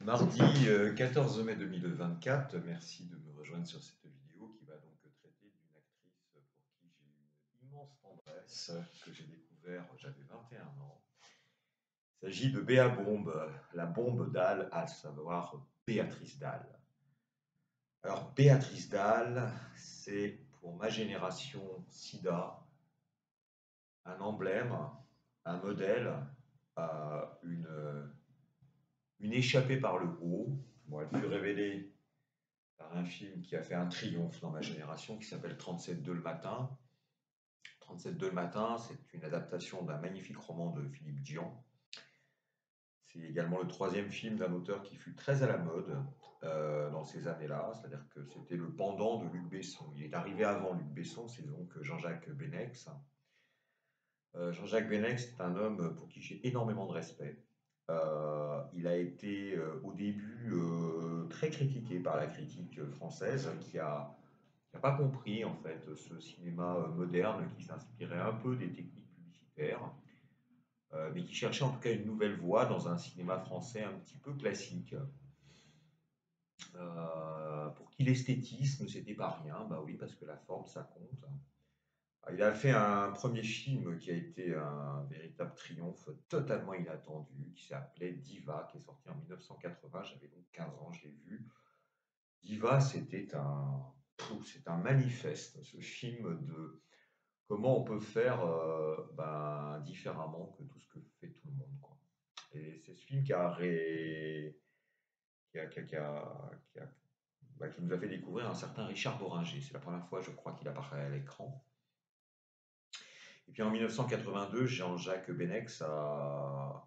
Mardi 14 mai 2024, merci de me rejoindre sur cette vidéo qui va donc traiter d'une actrice pour qui j'ai une immense tendresse, que j'ai découvert, j'avais 21 ans. Il s'agit de Béa Bombe, la bombe d'Al, à savoir Béatrice Dalle. Alors Béatrice Dalle, c'est pour ma génération SIDA un emblème, un modèle, euh, une une échappée par le haut. elle fut révélée par un film qui a fait un triomphe dans ma génération, qui s'appelle 37-2 le matin. 37-2 le matin, c'est une adaptation d'un magnifique roman de Philippe Dian. C'est également le troisième film d'un auteur qui fut très à la mode euh, dans ces années-là, c'est-à-dire que c'était le pendant de Luc Besson. Il est arrivé avant Luc Besson, c'est donc Jean-Jacques Benex. Euh, Jean-Jacques Benex est un homme pour qui j'ai énormément de respect. Euh, il a été euh, au début euh, très critiqué par la critique française qui a n'a pas compris en fait ce cinéma moderne qui s'inspirait un peu des techniques publicitaires, mais qui cherchait en tout cas une nouvelle voie dans un cinéma français un petit peu classique. pour qui l'esthétisme c'était pas rien, bah oui parce que la forme ça compte. Il a fait un premier film qui a été un véritable triomphe totalement inattendu, qui s'appelait Diva, qui est sorti en 1980. J'avais donc 15 ans, je l'ai vu. Diva, c'était un, c'est un manifeste, ce film de comment on peut faire euh, ben, différemment que tout ce que fait tout le monde. Et c'est ce film qui a, qui, a, qui, a, bah, qui, nous a fait découvrir un certain Richard Boringer. C'est la première fois, je crois, qu'il apparaît à l'écran. Et puis en 1982, Jean-Jacques Benex a,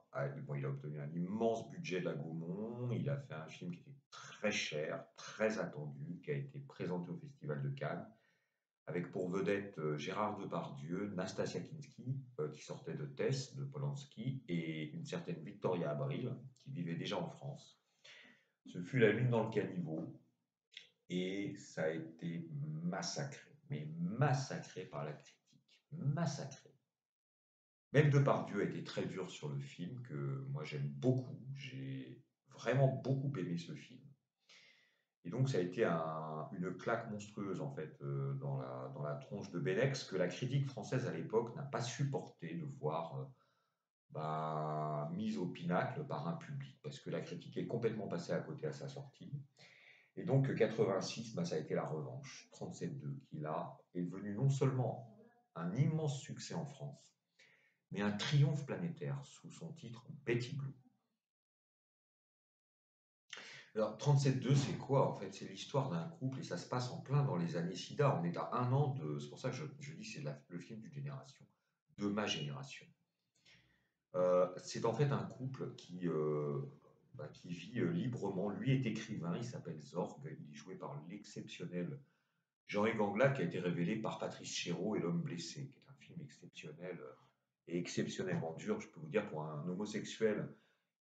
il a obtenu un immense budget de la Gaumont. Il a fait un film qui était très cher, très attendu, qui a été présenté au Festival de Cannes, avec pour vedette euh, Gérard Depardieu, Nastasia Kinski, euh, qui sortait de Tess, de Polanski, et une certaine Victoria Abril, qui vivait déjà en France. Ce fut La Lune dans le caniveau, et ça a été massacré, mais massacré par la critique massacré. Même Depardieu a été très dur sur le film, que moi j'aime beaucoup. J'ai vraiment beaucoup aimé ce film. Et donc ça a été une claque monstrueuse en fait euh, dans, la, dans la tronche de Benex que la critique française à l'époque n'a pas supporté de voir euh, bah, mise au pinacle par un public, parce que la critique est complètement passée à côté à sa sortie. Et donc 86, bah, ça a été la revanche, 37-2, qui là est devenu non seulement un immense succès en France, mais un triomphe planétaire sous son titre Betty Blue. Alors 37.2, c'est quoi en fait? C'est l'histoire d'un couple et ça se passe en plein dans les années SIDA. On est à un an de... C'est pour ça que je, dis c'est le film d'une génération, de ma génération. Euh, c'est en fait un couple qui, euh, bah, qui vit euh, librement. Lui est écrivain, il s'appelle Zorg, il est joué par l'exceptionnel Jean-Yves Anglade qui a été révélé par Patrice Chéreau et L'homme blessé, qui est un film exceptionnel euh, et exceptionnellement dur, je peux vous dire, pour un homosexuel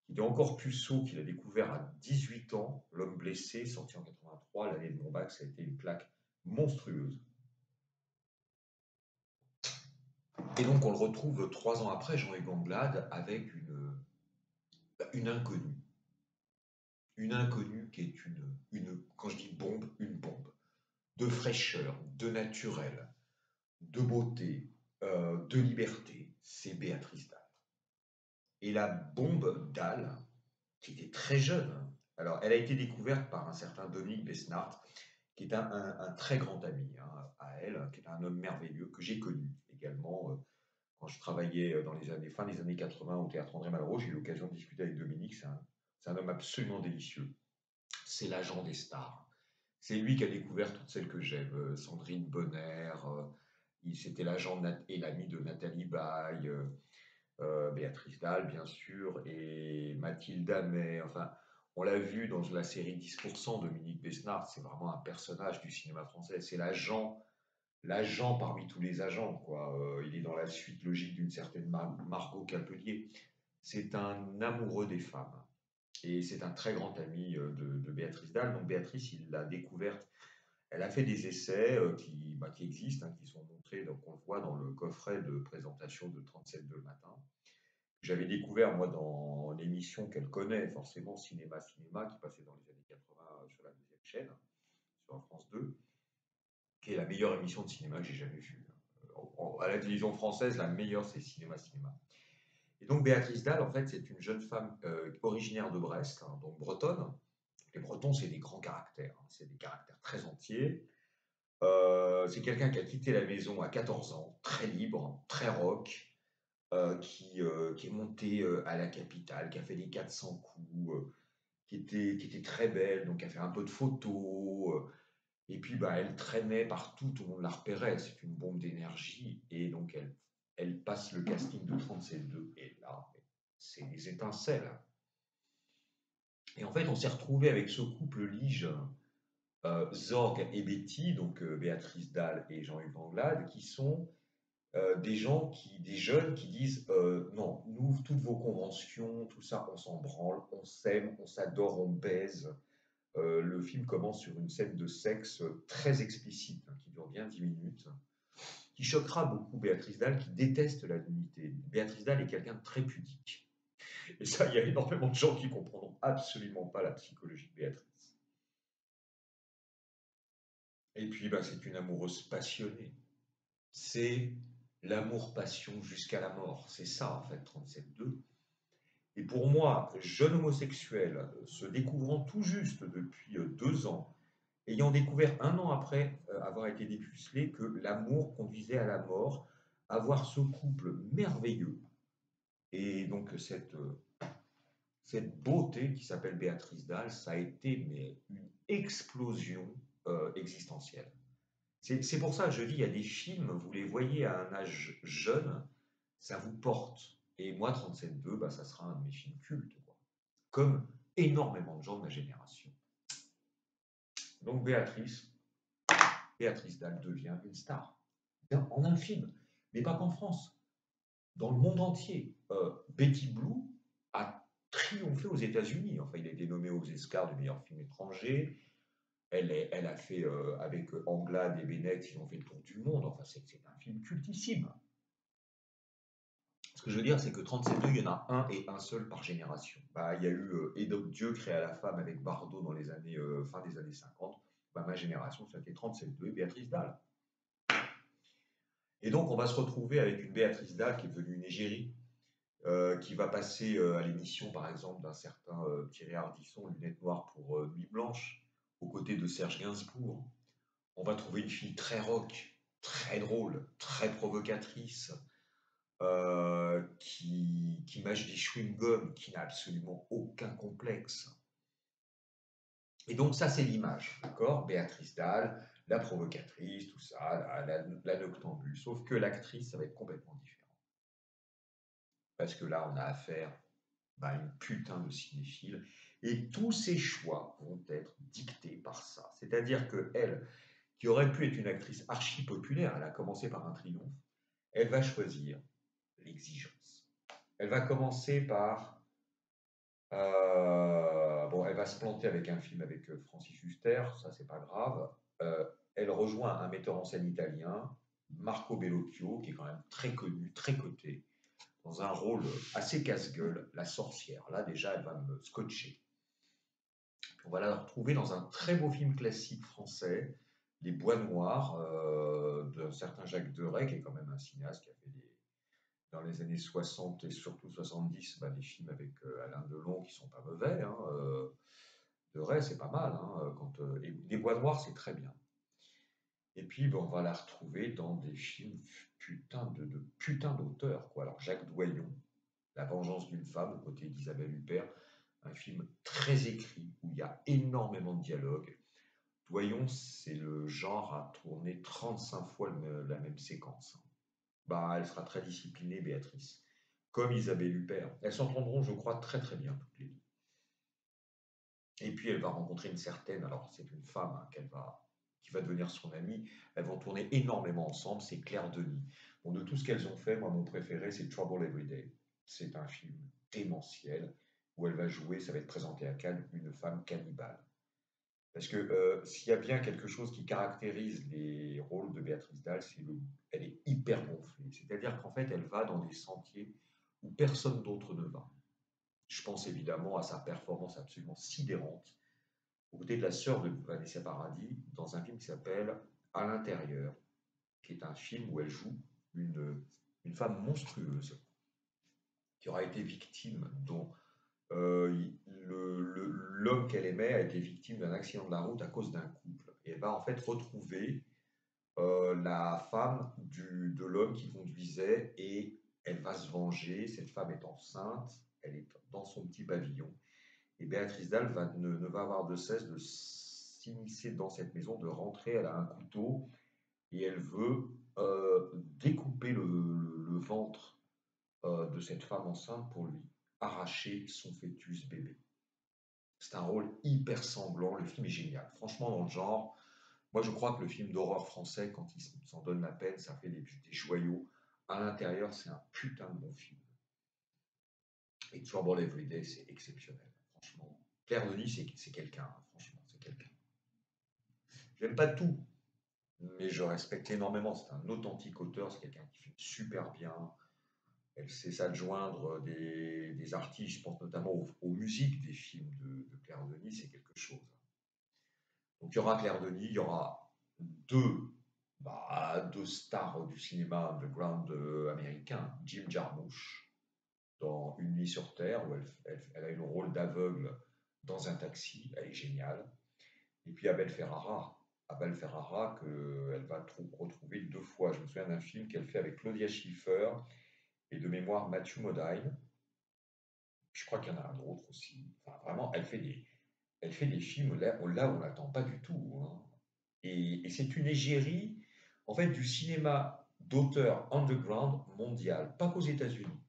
qui est encore plus saut, qu'il a découvert à 18 ans, L'homme blessé, sorti en 83, l'année de mon bac, ça a été une plaque monstrueuse. Et donc on le retrouve trois ans après, Jean-Yves Anglade, avec une, une inconnue. Une inconnue qui est une, une, quand je dis bombe, une bombe de fraîcheur, de naturel, de beauté, euh, de liberté, c'est Béatrice Dalle. Et la bombe Dalle, qui était très jeune, hein, alors elle a été découverte par un certain Dominique Besnard, qui est un, très grand ami hein, à elle, qui est un homme merveilleux que j'ai connu également euh, quand je travaillais dans les années fin des années 80 au théâtre André Malraux. J'ai eu l'occasion de discuter avec Dominique, c'est un homme absolument délicieux. C'est l'agent des stars. C'est lui qui a découvert toutes celles que j'aime. Euh, Sandrine Bonner, euh, c'était l'agent et l'ami de Nathalie Baye, euh, Béatrice Dalle, bien sûr, et Mathilde Amet. Enfin, on l'a vu dans la série 10%, Dominique Besnard, c'est vraiment un personnage du cinéma français. C'est l'agent, l'agent parmi tous les agents. Quoi. il est dans la suite logique d'une certaine Margot Capelier. C'est un amoureux des femmes. Et c'est un très grand ami euh, de, Béatrice Dalle. Donc Béatrice, il l'a découverte. Elle a fait des essais euh, qui, bah, qui existent, hein, qui sont montrés, donc on le voit dans le coffret de présentation de 37 de matin, j'avais découvert, moi, dans l'émission qu'elle connaît, forcément, Cinéma Cinéma, qui passait dans les années 80 sur la deuxième chaîne, sur France 2, qui est la meilleure émission de cinéma que j'ai jamais vue. À la télévision française, la meilleure, c'est Cinéma Cinéma. Et donc, Béatrice Dalle, en fait, c'est une jeune femme euh, originaire de Brest, hein, donc bretonne. Les Bretons, c'est des grands caractères, hein, c'est des caractères très entiers. Euh, c'est quelqu'un qui a quitté la maison à 14 ans, très libre, très rock, euh, qui, qui, est monté à la capitale, qui a fait des 400 coups, qui, était, qui était très belle, donc qui a fait un peu de photos. et puis, bah, elle traînait partout, tout le monde la repérait, c'est une bombe d'énergie. Et donc, elle, elle passe le casting de 37.2, et là, c'est des étincelles. Et en fait, on s'est retrouvé avec ce couple lige, Zorg et Betty, donc Béatrice Dalle et Jean-Hugues Anglade, qui sont euh, des gens qui, des jeunes qui disent euh, non, nous, toutes vos conventions, tout ça, on s'en branle, on s'aime, on s'adore, on baise. Euh, le film commence sur une scène de sexe très explicite, hein, qui dure bien 10 minutes, qui choquera beaucoup Béatrice Dalle, qui déteste la nudité. Béatrice Dalle est quelqu'un de très pudique. Et ça, il y a énormément de gens qui comprendront absolument pas la psychologie de Béatrice. Et puis, bah, c'est une amoureuse passionnée. C'est l'amour-passion jusqu'à la mort. C'est ça, en fait, 37.2. Et pour moi, jeune homosexuel, se découvrant tout juste depuis euh, deux ans, ayant découvert un an après euh, avoir été dépucelé que l'amour conduisait à la mort, avoir ce couple merveilleux, et donc cette, euh, cette beauté qui s'appelle Béatrice Dalle, ça a été mais, une explosion existentielle. C'est pour ça que je dis, il y a des films, vous les voyez à un âge jeune, ça vous porte. Et moi, 37.2, bah, ça sera un de mes films cultes, comme énormément de gens de ma génération. Donc Béatrice, Béatrice Dalle devient une star. En un film, mais pas qu'en France, dans le monde entier. Euh, Betty Blue a triomphé aux États-Unis. Enfin, il a été nommé aux Oscars du meilleur film étranger. Elle, a fait, euh, avec Anglade et Bennett, ils ont fait le tour du monde. Enfin, c'est un film cultissime. Ce que je veux dire, c'est que 37 il y en a un et un seul par génération. Bah, il y a eu euh, Et donc Dieu créa la femme avec Bardot dans les années, euh, fin des années 50. Bah, ma génération, ça a été 37 et Béatrice Dalle. Et donc, on va se retrouver avec une Béatrice Dalle qui est devenue une égérie, qui va passer à l'émission, par exemple, d'un certain Thierry Ardisson, Lunettes Noires pour Nuit Blanche aux côtés de Serge Gainsbourg. On va trouver une fille très rock, très drôle, très provocatrice, euh, qui, qui mâche des chewing-gums, qui n'a absolument aucun complexe. Et donc ça, c'est l'image, d'accord? Béatrice Dalle, la provocatrice, tout ça, la, la, noctambule. Sauf que l'actrice, ça va être complètement différent. Parce que là, on a affaire bah, à une putain de cinéphile et tous ses choix vont être dictés par ça. C'est-à-dire que elle, qui aurait pu être une actrice archi populaire, elle a commencé par un triomphe, elle va choisir l'exigence. Elle va commencer par... Euh, bon, elle va se planter avec un film avec euh, Francis Huster, ça c'est pas grave. Euh, elle rejoint un metteur en scène italien, Marco Bellocchio, qui est quand même très connu, très coté, dans un rôle assez casse-gueule, la sorcière. Là déjà, elle va me scotcher. On va la retrouver dans un très beau film classique français, Les Bois Noirs, euh, d'un certain Jacques Deray, qui est quand même un cinéaste qui a fait dans les années 60 et surtout 70 bah, des films avec euh, Alain Delon qui sont pas mauvais. Hein, euh, Deray, c'est pas mal. Hein, quand, Les Bois Noirs, c'est très bien. Et puis, on va la retrouver dans des films de, de putain d'auteurs. Alors, Jacques Doyon, La vengeance d'une femme, aux côtés d'Isabelle Huppert, un film très écrit où il y a énormément de dialogues. Doyon, c'est le genre à tourner 35 fois la même séquence. Bah, elle sera très disciplinée, Béatrice, comme Isabelle Huppert. Elles s'entendront, je crois, très très bien toutes les deux. Et puis elle va rencontrer une certaine, alors c'est une femme hein, qu'elle va, qui va devenir son amie. Elles vont tourner énormément ensemble. C'est Claire Denis. Bon, de tout ce qu'elles ont fait, moi mon préféré c'est Trouble Every Day. C'est un film démentiel où elle va jouer, ça va être présenté à Cannes, une femme cannibale. Parce que euh, s'il y a bien quelque chose qui caractérise les rôles de Béatrice Dalle, c'est qu'elle est hyper gonflée. C'est-à-dire qu'en fait, elle va dans des sentiers où personne d'autre ne va. Je pense évidemment à sa performance absolument sidérante aux côtés de la sœur de Vanessa Paradis dans un film qui s'appelle À l'intérieur, qui est un film où elle joue une, une femme monstrueuse qui aura été victime, dont euh, l'homme qu'elle aimait a été victime d'un accident de la route à cause d'un couple. Elle va en fait retrouver euh, la femme du, de l'homme qui conduisait et elle va se venger. Cette femme est enceinte, elle est dans son petit pavillon. Et Béatrice Dalle va, ne, va avoir de cesse de s'immiscer dans cette maison, de rentrer. Elle a un couteau et elle veut euh, découper le, ventre de cette femme enceinte pour lui arracher son fœtus bébé. C'est un rôle hyper sanglant. Le film est génial. Franchement, dans le genre, moi je crois que le film d'horreur français, quand il s'en donne la peine, ça fait des, des joyaux. À l'intérieur, c'est un putain de bon film. Et Trouble Every Day, c'est exceptionnel. Franchement, Claire Denis, c'est quelqu'un. Hein, franchement, c'est quelqu'un. J'aime pas tout, mais je respecte énormément. C'est un authentique auteur. C'est quelqu'un qui fait super bien. Elle sait s'adjoindre des, artistes. Je pense notamment aux, musiques des films de, Claire Denis. C'est quelque chose. Donc il y aura Claire Denis. Il y aura deux bah, stars du cinéma underground euh, américain, Jim Jarmusch, dans Une nuit sur Terre, où elle, elle, a eu le rôle d'aveugle dans un taxi, elle est géniale. Et puis Abel Ferrara, Abel Ferrara qu'elle va retrouver deux fois. Je me souviens d'un film qu'elle fait avec Claudia Schiffer et de mémoire Matthew Modine. Je crois qu'il y en a un autre aussi. Enfin, vraiment, elle fait des, elle fait des films là, là on n'attend pas du tout. Hein. Et, c'est une égérie, en fait, du cinéma d'auteur underground mondial, pas qu'aux États-Unis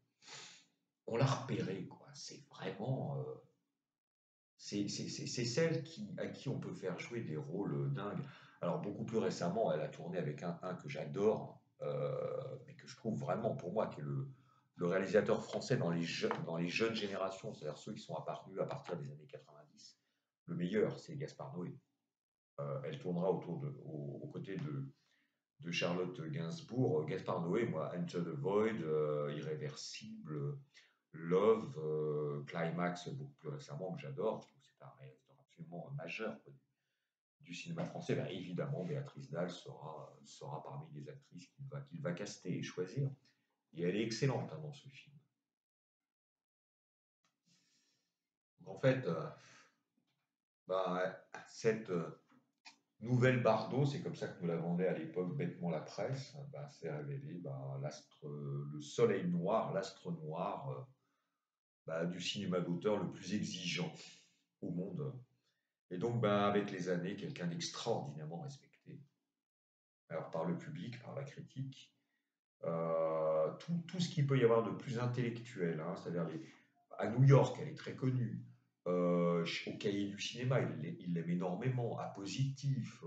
on l'a repéré, quoi. C'est vraiment. Euh, c'est celle qui, à qui on peut faire jouer des rôles euh, dingues. Alors, beaucoup plus récemment, elle a tourné avec un, que j'adore, mais que je trouve vraiment, pour moi, qui est le, réalisateur français dans les, dans les jeunes générations, c'est-à-dire ceux qui sont apparus à partir des années 90. Le meilleur, c'est Gaspard Noé. elle tournera autour de, aux, côtés de, de Charlotte Gainsbourg. Gaspard Noé, moi, Enter the Void, Irréversible, Love, euh, Climax, beaucoup plus récemment, que j'adore. Je trouve que c'est un réalisateur absolument majeur cinéma français. Ben, évidemment, Béatrice Dalle sera, sera parmi les actrices qu'il va, va caster et choisir. Et elle est excellente hein, dans ce film. en fait, euh, ben, cette euh, nouvelle Bardot, c'est comme ça que nous la vendait à l'époque bêtement la presse, ben, c'est révélé l'astre, le soleil noir, l'astre noir bah, du cinéma d'auteur le plus exigeant au monde. Et donc, bah, avec les années, quelqu'un d'extraordinairement respecté. Alors, par le public, par la critique, euh, tout, tout, ce qu'il peut y avoir de plus intellectuel, hein, c'est-à-dire à New York, elle est très connue. Euh, au cahier du cinéma, il l'aime énormément. À Positif,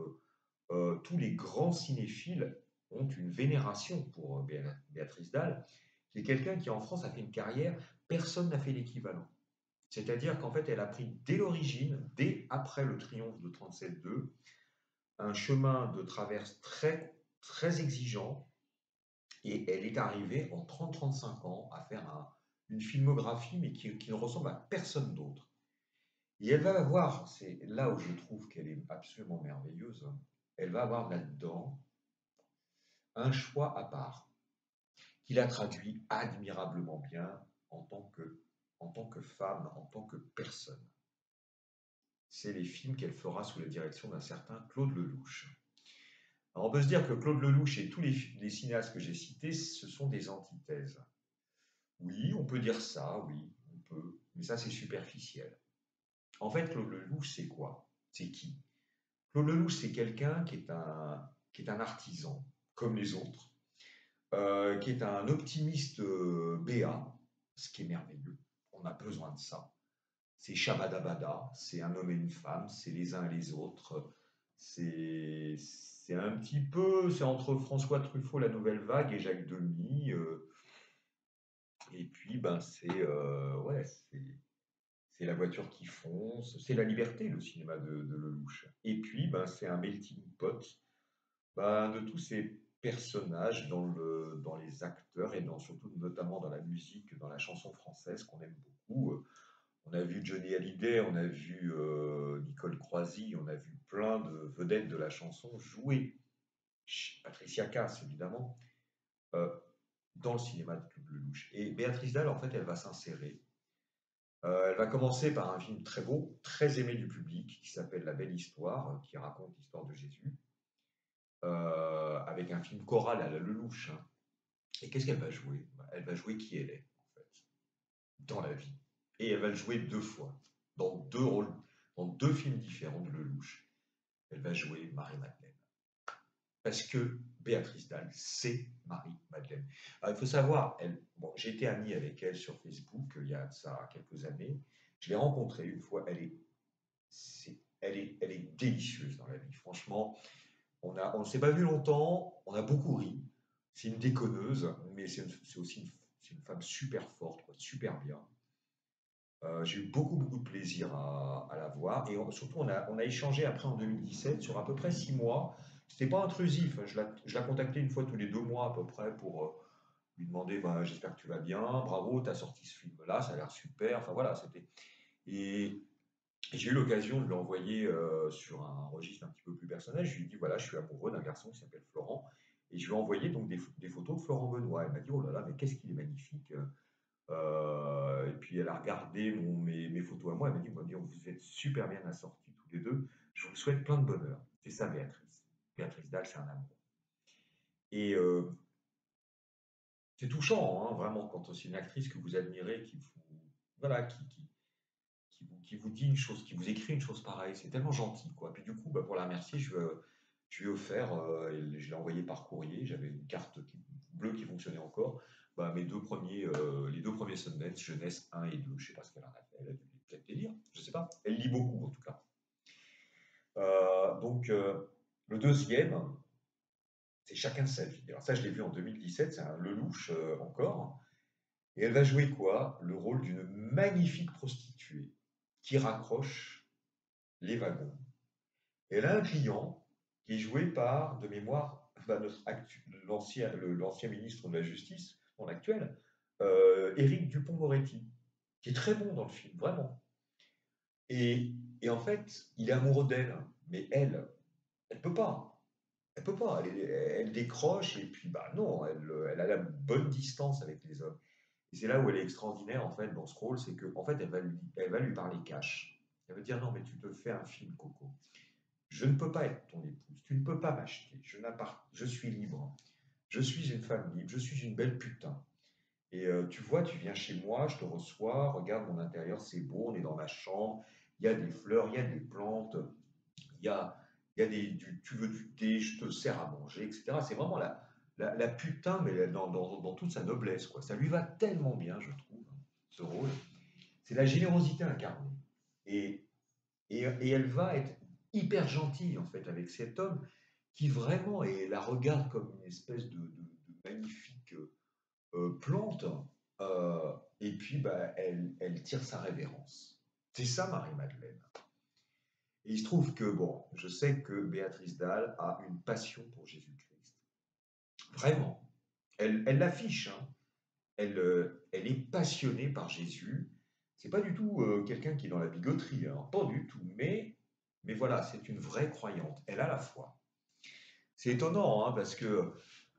euh, tous les grands cinéphiles ont une vénération pour Béatrice Dalle, qui est quelqu'un qui en France a fait une carrière personne n'a fait l'équivalent. C'est-à-dire qu'en fait, elle a pris dès l'origine, dès après le triomphe de 37-2, un chemin de traverse très, très exigeant, et elle est arrivée en 30-35 ans à faire une filmographie, mais qui, ne ressemble à personne d'autre. Et elle va avoir, c'est là où je trouve qu'elle est absolument merveilleuse, elle va avoir là-dedans un choix à part, qui la traduit admirablement bien en tant que, en tant que femme, en tant que personne. C'est les films qu'elle fera sous la direction d'un certain Claude Lelouch. On peut se dire que Claude Lelouch et tous les, les cinéastes que j'ai cités, ce sont des antithèses. Oui, on peut dire ça, oui, on peut, mais ça c'est superficiel. En fait, Claude Lelouch, c'est quoi? C'est qui? Claude Lelouch, c'est quelqu'un qui, est un, qui est un artisan, comme les autres, euh, qui est un optimiste euh, béat, ce qui est merveilleux. On a besoin de ça. C'est Shabadabada, c'est un homme et une femme, c'est les uns et les autres. C'est un petit peu, c'est entre François Truffaut, La Nouvelle Vague, et Jacques Demy. Euh. et puis, ben, c'est euh, ouais, la voiture qui fonce, c'est la liberté, le cinéma de, de Lelouch. Et puis, ben, c'est un melting pot ben, de tous ces personnages dans, le, dans les acteurs et dans, surtout notamment dans la musique, dans la chanson française qu'on aime beaucoup. On a vu Johnny Hallyday, on a vu euh, Nicole Croisy, on a vu plein de vedettes de la chanson jouer, Patricia Cass évidemment, euh, dans le cinéma de Club Lelouch. Et Béatrice Dalle, en fait, elle va s'insérer. Euh, elle va commencer par un film très beau, très aimé du public, qui s'appelle La Belle Histoire, qui raconte l'histoire de Jésus, avec un film choral à la Lelouch. Hein. Et qu'est-ce qu'elle va jouer? Elle va jouer qui elle est, en fait, dans la vie et elle va le jouer deux fois, dans deux rôles, dans deux films différents de Lelouch. Elle va jouer Marie-Madeleine. Parce que Béatrice Dalle, c'est Marie-Madeleine. il faut savoir, bon, été ami avec elle sur Facebook il y a ça quelques années. Je l'ai rencontrée une fois. Elle est, elle, est, elle est délicieuse dans la vie. Franchement, on ne s'est pas vu longtemps, on a beaucoup ri. C'est une déconneuse, mais c'est aussi une, une, femme super forte, super bien. Euh, j'ai eu beaucoup, beaucoup de plaisir à, la voir. Et surtout, on a, on a, échangé après en 2017 sur à peu près six mois. C'était pas intrusif. Je la, je la, contactais une fois tous les deux mois à peu près pour euh, lui demander bah, J'espère que tu vas bien. Bravo, tu as sorti ce film-là. Ça a l'air super. Enfin voilà, c'était. Et, j'ai eu l'occasion de lui envoyer euh, sur un registre un petit peu plus personnel. Je lui ai dit Voilà, je suis amoureux d'un garçon qui s'appelle Florent. Et je lui ai envoyé donc des, photos de Florent Benoît. Elle m'a dit Oh là là, mais qu'est-ce qu'il est magnifique euh, et puis elle a regardé mes, photos à moi, elle m'a dit, vous êtes super bien assortis tous les deux, je vous souhaite plein de bonheur. C'est ça Béatrice. Béatrice Dalle, c'est un amour. Et euh, c'est touchant, hein, vraiment, quand c'est une actrice que vous admirez, qui vous, voilà, qui, vous, dit une chose, qui vous écrit une chose pareille, c'est tellement gentil. Quoi. Puis du coup, bah, pour la remercier, je, lui ai offert, euh, je l'ai envoyé par courrier, j'avais une carte bleue qui fonctionnait encore, bah, mes deux premiers, euh, les deux premiers Sundance, Jeunesse 1 et 2. Je ne sais pas ce qu'elle a fait. Elle a dû peut-être les lire. Je sais pas. Elle lit beaucoup, en tout cas. Euh, donc, euh, le deuxième, c'est Chacun sa vie. Alors, ça, je l'ai vu en 2017. C'est un Lelouch encore. Et elle va jouer quoi? Le rôle d'une magnifique prostituée qui raccroche les wagons. elle a un client qui est joué par, de mémoire, bah, l'ancien ministre de la Justice, mon actuel, euh, Éric Dupont-Moretti, qui est très bon dans le film, vraiment. Et, en fait, il est amoureux d'elle, mais elle, elle peut pas. Elle peut pas. Elle, décroche et puis, bah non, elle, a la bonne distance avec les hommes. Et c'est là où elle est extraordinaire, en fait, dans ce rôle, c'est qu'en en fait, elle va, lui, parler cash. Elle va dire non, mais tu te fais un film, Coco. Je ne peux pas être ton épouse. Tu ne peux pas m'acheter. Je, je suis libre. Je suis une femme libre, je suis une belle putain. Et euh, tu vois, tu viens chez moi, je te reçois, regarde mon intérieur, c'est beau, on est dans ma chambre, il y a des fleurs, il y a des plantes, il y a, y a des, tu veux du thé, je te sers à manger, etc. C'est vraiment la, la, putain, mais dans, dans, toute sa noblesse. Quoi. Ça lui va tellement bien, je trouve, ce rôle. C'est la générosité incarnée. Et, et, et, elle va être hyper gentille, en fait, avec cet homme qui vraiment la regarde comme une espèce de, magnifique euh, plante, euh, et puis bah, elle, elle, tire sa révérence. C'est ça Marie-Madeleine. Et il se trouve que, bon, je sais que Béatrice Dalle a une passion pour Jésus-Christ. Vraiment. Elle l'affiche. Hein. Elle, euh, elle est passionnée par Jésus. C'est pas du tout quelqu'un qui est dans la bigoterie, hein. pas du tout. Mais, voilà, c'est une vraie croyante. Elle a la foi. C'est étonnant, hein, parce que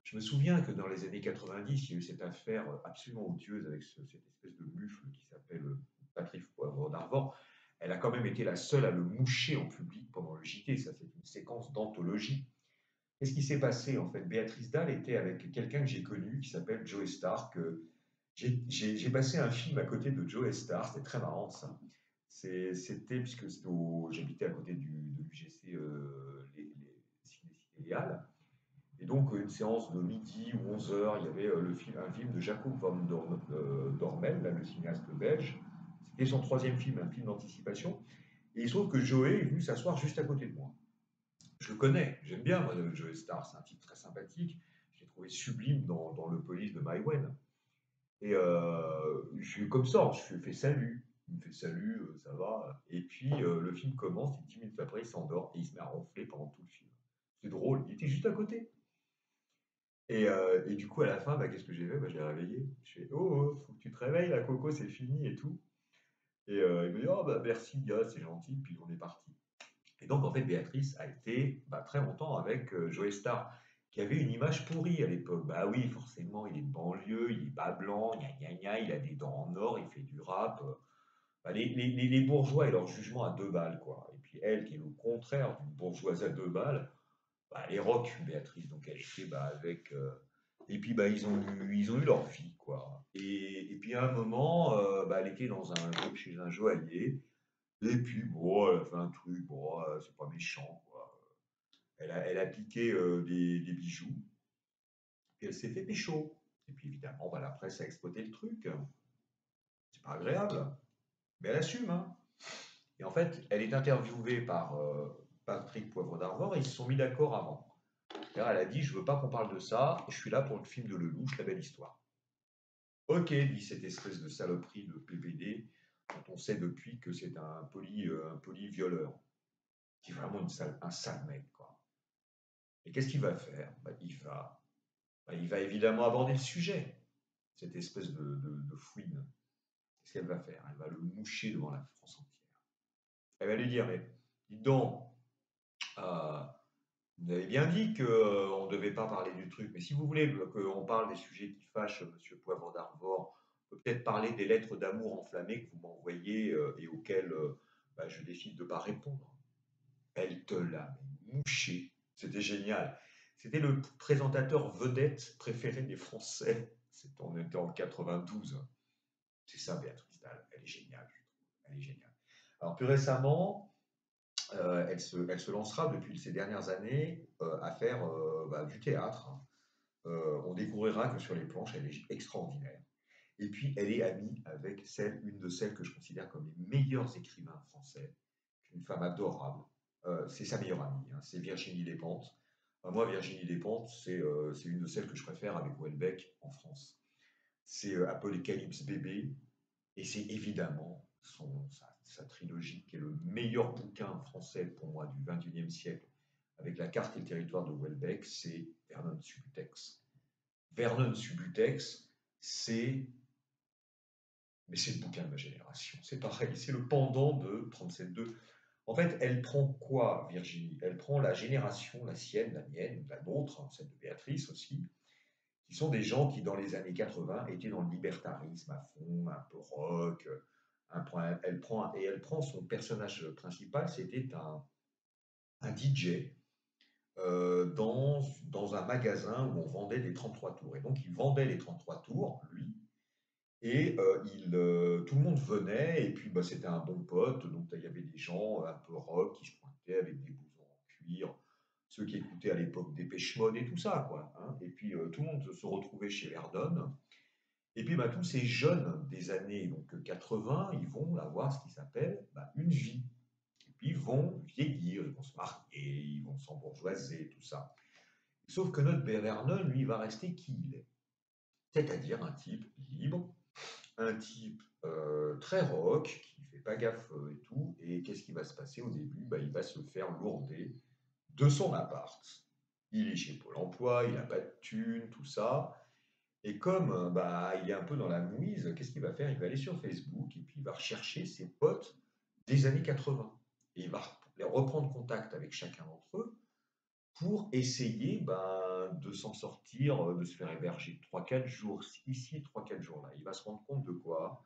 je me souviens que dans les années 90, il y a eu cette affaire absolument odieuse avec cette espèce de mufle qui s'appelle euh, Patrick Poivre d'Arvor. Elle a quand même été la seule à le moucher en public pendant le JT. Ça, c'est une séquence d'anthologie. Qu'est-ce qui s'est passé en fait Béatrice Dalle était avec quelqu'un que j'ai connu qui s'appelle Joe Star. J'ai passé un film à côté de Joe Star, c'était très marrant ça. C'était, puisque j'habitais à côté du, de l'UGC euh, et donc, une séance de midi ou 11 heures, il y avait euh, le film, un film de Jacob van euh, Dormel, le cinéaste belge. C'était son troisième film, un film d'anticipation. Et il se trouve que Joey est venu s'asseoir juste à côté de moi. Je le connais, j'aime bien, moi, Joey Star, c'est un type très sympathique. Je l'ai trouvé sublime dans, le police de Maïwen. Et euh, je suis comme ça, je lui fais salut. Il me fait salut, ça va. Et puis le film commence, et 10 minutes après, il s'endort et il se met à ronfler pendant tout le film. C'est drôle, il était juste à côté. Et, euh, du coup, à la fin, bah, qu'est-ce que j'ai fait? Bah, Je l'ai réveillé. Je fais Oh, oh, faut que tu te réveilles, la coco, c'est fini et tout. Et euh, il me dit Oh, bah merci, gars, c'est gentil. Puis on est parti. Et donc, en fait, Béatrice a été bah, très longtemps avec euh, Joe Star, qui avait une image pourrie à l'époque. Bah oui, forcément, il est de banlieue, il est bas blanc, gna gna gna, il a des dents en or, il fait du rap. Bah, les, bourgeois et leur jugement à deux balles, quoi. Et puis elle, qui est le contraire d'une bourgeoise à deux balles, bah, elle est rock, Béatrice. Donc elle était bah, avec. euh, Et puis ils, ont eu, leur vie, quoi. Et, puis à un moment, euh, elle était dans un, chez un joaillier. Et puis, bon, elle a fait un truc, bon, euh, c'est pas méchant, quoi. Elle a, elle piqué euh, des, bijoux, puis elle s'est fait pécho. Et puis évidemment, bah, la presse a exploité le truc. C'est pas agréable, mais elle assume. Hein. Et en fait, elle est interviewée par euh, Patrick Poivre d'Arvor et ils se sont mis d'accord avant. Elle a dit Je veux pas qu'on parle de ça, je suis là pour le film de Lelouch, La belle histoire. Ok, dit cette espèce de saloperie de PPD, dont on sait depuis que c'est un poli, euh, un poli violeur, qui vraiment une sale- un sale mec. Quoi. Et qu'est-ce qu'il va faire? Bah, il, va, bah, il va évidemment aborder le sujet, cette espèce de, fouine. Qu'est-ce qu'elle va faire? Elle va le moucher devant la France entière. Elle va lui dire, mais dis donc, euh, vous avez bien dit qu'on ne devait pas parler du truc, mais si vous voulez qu'on parle des sujets qui fâchent Monsieur Poivre d'Arvor, peut peut-être parler des lettres d'amour enflammées que vous m'envoyez euh, et auxquelles euh, bah, je décide de ne pas répondre. Elle te l'a mouché. C'était génial. C'était le présentateur vedette préféré des Français. C'est- On était en 92. C'est ça, Béatrice Dalle. Elle est géniale. Elle est géniale. Alors, plus récemment, euh, elle, se, elle se lancera depuis ces dernières années à faire bah, du théâtre. On découvrira que sur les planches, elle est extraordinaire. Et puis, elle est amie avec une de celles que je considère comme les meilleurs écrivains français, une femme adorable. Euh, c'est sa meilleure amie, hein, c'est Virginie Despentes. Euh, moi, Virginie Despentes, euh, c'est une de celles que je préfère avec Houellebecq en France. C'est euh, Apocalypse bébé, et c'est évidemment sa trilogie qui est le meilleur bouquin français pour moi du XXIe siècle, avec la carte et le territoire de Houellebecq, c'est Vernon Subutex. Vernon Subutex, c'est mais c'est le bouquin de ma génération. C'est pareil, c'est le pendant de 37.2. En fait, elle prend quoi, Virginie? Elle prend la génération, la sienne, la mienne, la nôtre, hein, celle de Béatrice aussi, qui sont des gens qui, dans les années 80, étaient dans le libertarisme à fond, un peu rock. Elle prend, et elle prend son personnage principal, c'était un, un DJ euh, dans, dans un magasin où on vendait des 33 tours. Et donc, il vendait les 33 tours, lui, et euh, euh, tout le monde venait, et puis bah, c'était un bon pote, donc il y avait des gens un peu rock qui se pointaient avec des blousons en cuir, ceux qui écoutaient à l'époque des Mode et tout ça, quoi. hein. Et puis euh, tout le monde se retrouvait chez Verdun. Et puis bah, tous ces jeunes des années donc, 80, ils vont avoir ce qui s'appelle bah, une vie. Et puis ils vont vieillir, ils vont se marier, ils vont s'embourgeoiser, tout ça. Sauf que notre Vernon, lui, va rester qui il est? C'est-à-dire un type libre, un type euh, très rock, qui ne fait pas gaffe euh, et tout. Et qu'est-ce qui va se passer au début? Bah, Il va se faire lourder de son appart. Il est chez Pôle emploi, il n'a pas de thunes, tout ça. Et comme euh, bah, il est un peu dans la mouise, qu'est-ce qu'il va faire? Il va aller sur Facebook et puis il va rechercher ses potes des années 80. Et il va reprendre contact avec chacun d'entre eux pour essayer ben, de s'en sortir, euh, de se faire héberger 3-4 jours ici, 3-4 jours là. Il va se rendre compte de quoi?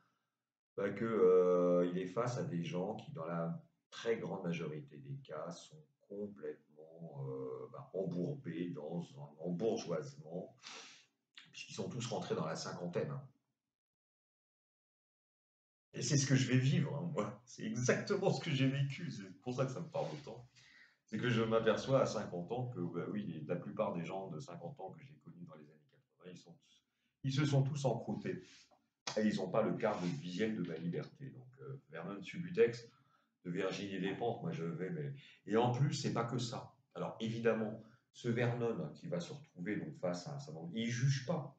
Ben, Que euh, est face à des gens qui, dans la très grande majorité des cas, sont complètement euh, ben, embourbés dans un embourgeoisement, puisqu'ils sont tous rentrés dans la cinquantaine. hein. Et c'est ce que je vais vivre, hein, moi. C'est exactement ce que j'ai vécu. C'est pour ça que ça me parle autant. C'est que je m'aperçois à 50 ans que, bah oui, la plupart des gens de 50 ans que j'ai connus dans les années 80, ils, se sont tous encroutés. Et ils n'ont pas le quart de dixième de ma liberté. Donc, euh, Vernon Subutex, de Virginie Despentes, moi je vais. Mais... Et en plus, c'est pas que ça. Alors, évidemment, ce Vernon qui va se retrouver donc, face à un savant, il ne juge pas.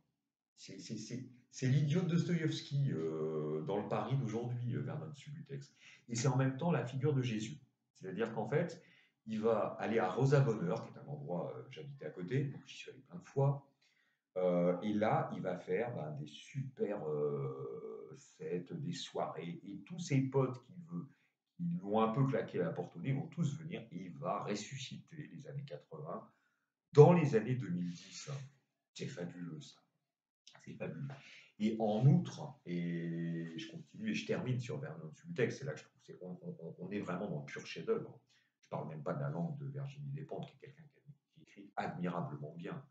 C'est l'idiot de Dostoïevski euh, dans le Paris d'aujourd'hui, euh, Vernon Subutex. Et c'est en même temps la figure de Jésus. C'est-à-dire qu'en fait, il va aller à Rosa Bonheur, qui est un endroit, euh, j'habitais à côté, donc j'y suis allé plein de fois. Euh, et là, il va faire ben, des super sets, des soirées, et tous ses potes qui, veut, qui lui un peu claqué la porte au nez vont tous venir, et il va ressusciter les années 80 dans les années 2010. C'est fabuleux ça. C'est fabuleux. Et en outre, et je continue et je termine sur Vernon Subutex, c'est là que je trouve qu'on on, on, est vraiment dans le pur chef-d'œuvre. Je ne parle même pas de la langue de Virginie Despentes, qui est quelqu'un qui, écrit admirablement bien,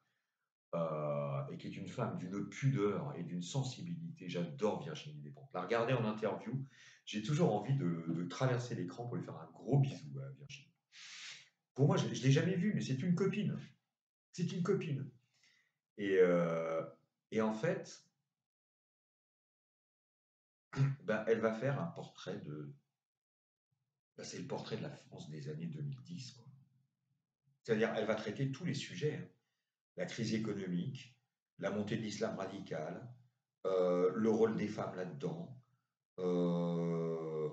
euh, et qui est une femme d'une pudeur et d'une sensibilité. J'adore Virginie Despentes. La regarder en interview, j'ai toujours envie de, traverser l'écran pour lui faire un gros bisou à Virginie. Pour moi, je ne l'ai jamais vue, mais c'est une copine. C'est une copine. Et, euh, en fait, ben, elle va faire un portrait de. Ben, c'est le portrait de la France des années 2010. C'est-à-dire, elle va traiter tous les sujets hein. la crise économique, la montée de l'islam radical, euh, le rôle des femmes là-dedans. Euh,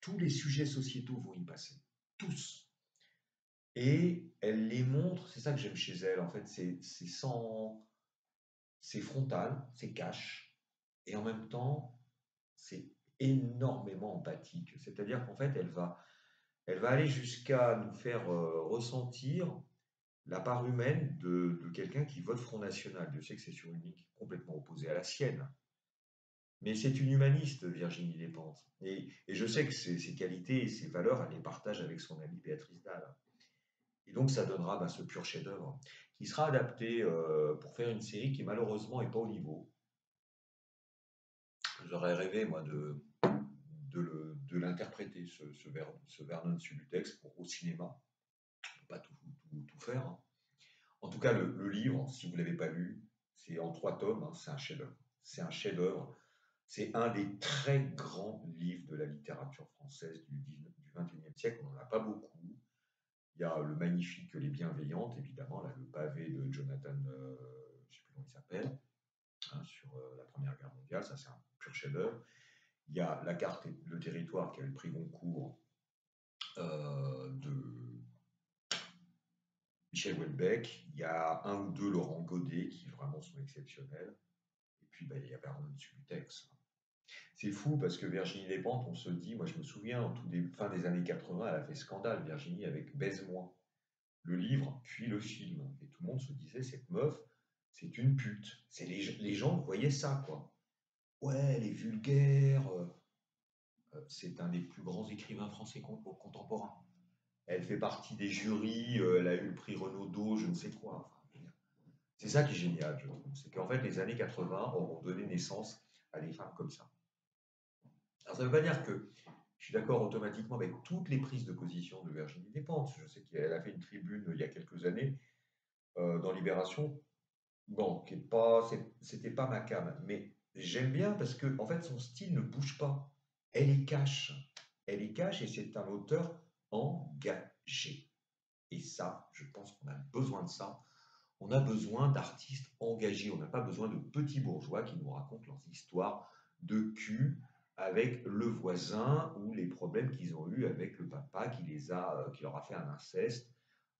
tous les sujets sociétaux vont y passer. Tous. Et elle les montre, c'est ça que j'aime chez elle, en fait, c'est sans. C'est frontal, c'est cash, et en même temps, c'est énormément empathique. C'est-à-dire qu'en fait, elle va, elle va aller jusqu'à nous faire euh, ressentir la part humaine de, quelqu'un qui vote Front National. Je sais que c'est sur une ligne complètement opposée à la sienne. Mais c'est une humaniste, Virginie Despentes. Et, et je sais que ses, qualités et ses valeurs, elle les partage avec son amie Béatrice Dalle. Et donc, ça donnera bah, ce pur chef-d'œuvre qui sera adapté euh, pour faire une série qui, malheureusement, n'est pas au niveau. J'aurais rêvé, moi, de, de, l'interpréter, ce, ce, ce, Vernon Subutex, pour, au cinéma. pas tout, faire. Hein. En tout cas, le, livre, si vous ne l'avez pas lu, c'est en trois tomes, hein, c'est un chef-d'œuvre. C'est un chef-d'œuvre. C'est un des très grands livres de la littérature française du, du XXIe siècle. On n'en a pas beaucoup. Il y a le magnifique Les Bienveillantes, évidemment, là, le pavé de Jonathan, euh, je ne sais plus comment il s'appelle, hein, sur euh, la Première Guerre mondiale. Ça, c'est un pur chef-d'œuvre. Il y a la carte et le territoire qui a le prix Goncourt euh, de Michel Houellebecq. Il y a un ou deux Laurent Godet qui vraiment sont exceptionnels. Et puis bah, il y a Vernon Subutex. C'est fou parce que Virginie Despentes, on se dit, moi je me souviens, en tout fin des années 80, elle a fait scandale, Virginie, avec Baise-moi, le livre, puis le film. Et tout le monde se disait, cette meuf, c'est une pute. Les gens voyaient ça, quoi ouais, elle est vulgaire. Euh, euh, c'est un des plus grands écrivains français contemporains. Elle fait partie des jurys, euh, elle a eu le prix Renaudot, je ne sais quoi. c'est ça qui est génial. C'est qu'en fait, les années 80 auront donné naissance à des femmes comme ça. Alors, ça ne veut pas dire que je suis d'accord automatiquement avec toutes les prises de position de Virginie Despentes. Je sais qu'elle a fait une tribune il y a quelques années dans Libération. Bon, qui pas, c'était pas ma cam, mais J'aime bien parce que en fait son style ne bouge pas. Elle est cache. Elle est cache et c'est un auteur engagé. Et ça, je pense qu'on a besoin de ça. On a besoin d'artistes engagés. On n'a pas besoin de petits bourgeois qui nous racontent leurs histoires de cul avec le voisin ou les problèmes qu'ils ont eus avec le papa qui, les a, euh, qui leur a fait un inceste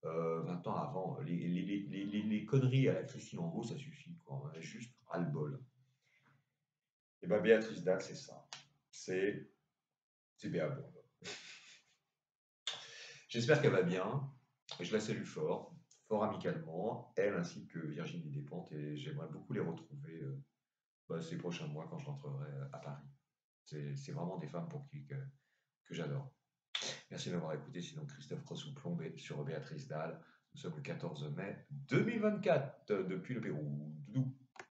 euh, 20 ans avant. Les, conneries à la Christine Angot, ça suffit. On juste ras-le-bol. Et bien Béatrice Dalle, c'est ça. C'est Béa J'espère qu'elle va bien. Je la salue fort, fort amicalement, elle ainsi que Virginie Despentes, et j'aimerais beaucoup les retrouver euh, bah, ces prochains mois quand je rentrerai à Paris. C'est vraiment des femmes pour qui que, j'adore. Merci de m'avoir écouté. Donc Christophe Crossou plombé sur Béatrice Dalle. Nous sommes le 14 mai 2024 depuis le Pérou. Doudou.